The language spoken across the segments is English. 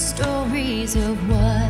stories of what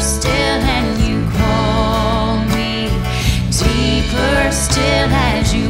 still as you